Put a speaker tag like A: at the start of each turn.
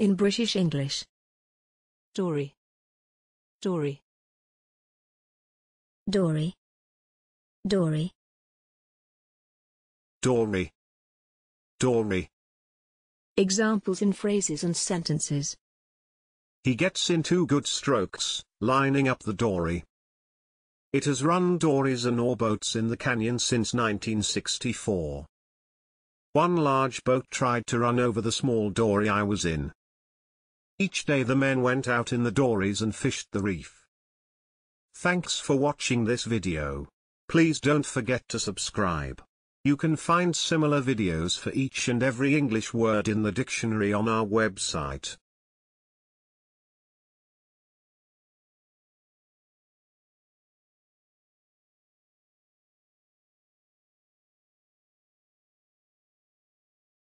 A: In British English.
B: Dory. Dory.
A: Dory. Dory.
C: Dory. Dory.
A: Examples in phrases and sentences.
C: He gets in two good strokes, lining up the dory. It has run dories and oarboats in the canyon since 1964. One large boat tried to run over the small dory I was in. Each day the men went out in the dories and fished the reef. Thanks for watching this video. Please don't forget to subscribe. You can find similar videos for each and every English word in the dictionary on our website.